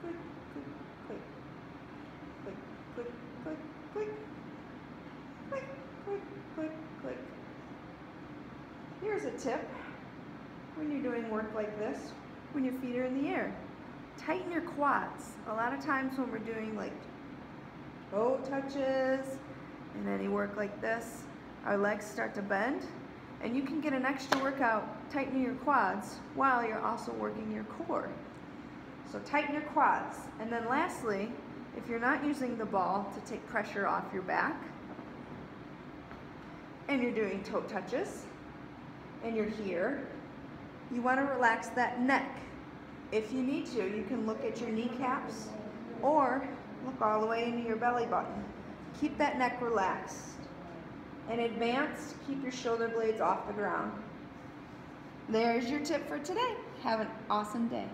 click, click, click, click, click, click, click, click, click, click. Here's a tip when you're doing work like this, when your feet are in the air. Tighten your quads. A lot of times when we're doing like toe touches and any work like this, our legs start to bend and you can get an extra workout tightening your quads while you're also working your core. So tighten your quads. And then lastly, if you're not using the ball to take pressure off your back and you're doing toe touches and you're here, you want to relax that neck. If you need to, you can look at your kneecaps or look all the way into your belly button. Keep that neck relaxed. And advance, keep your shoulder blades off the ground. There's your tip for today. Have an awesome day.